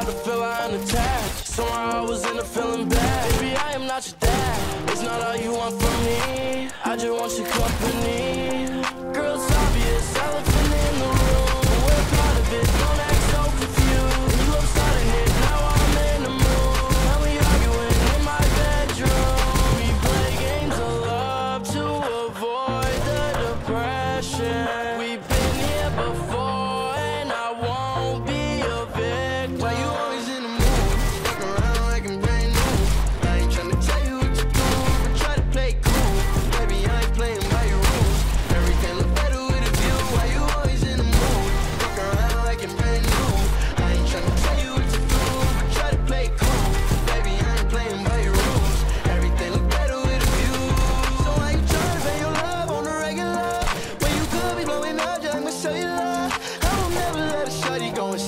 started to feel I am attacked. Somewhere I was in a feeling bad. Maybe I am not your dad. It's not all you want from me. I just want your company.